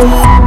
Bye.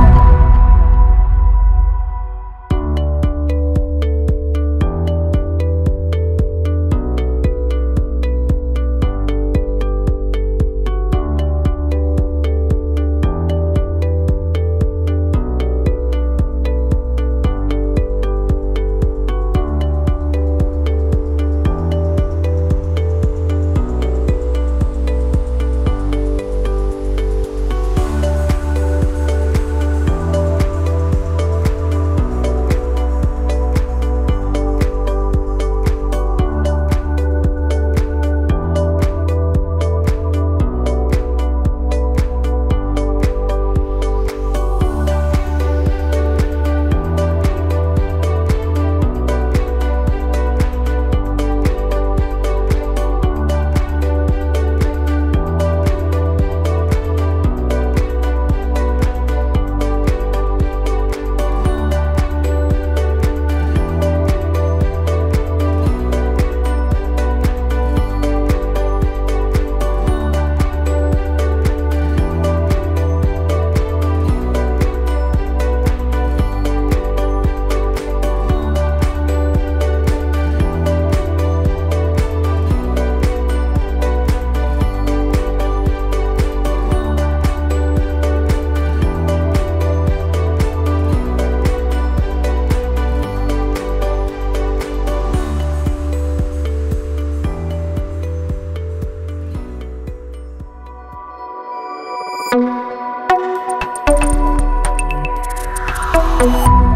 you